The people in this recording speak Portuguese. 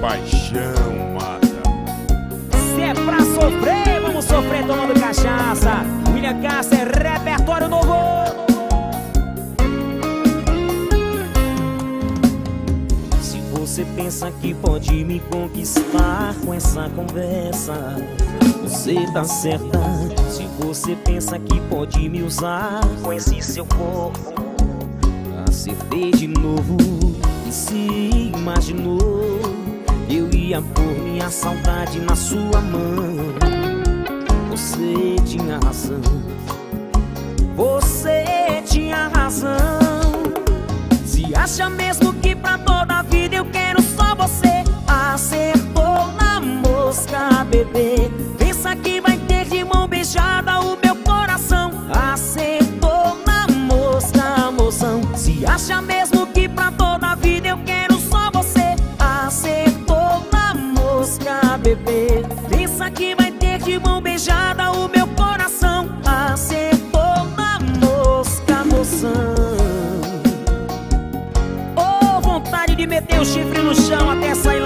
paixão mata. Se é pra sofrer, vamos sofrer tomando cachaça. William Castro é repertório novo. Se você pensa que pode me conquistar com essa conversa, você tá certa. Se você pensa que pode me usar com esse seu corpo, acertei de novo. E se imaginou ia pôr minha saudade na sua mão? Você tinha razão. Você tinha razão. Se acha mesmo que pra toda a vida eu quero só você Acertou na mosca, bebê bebê Pensa que vai ter de mão beijada o meu coração. Acertou na mosca, moção. Ô, vontade de meter o chifre no chão até sair